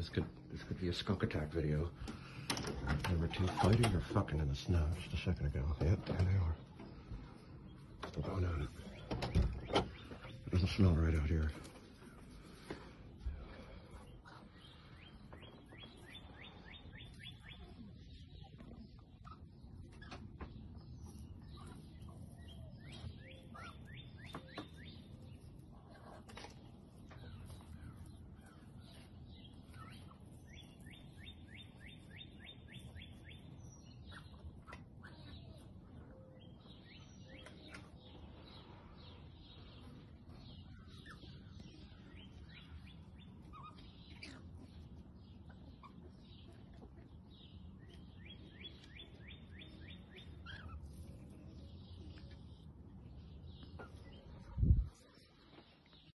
this could this could be a skunk attack video. Number two, fighting or fucking in the snow just a second ago. Yep, there they are. Still going at it. Doesn't smell right out here.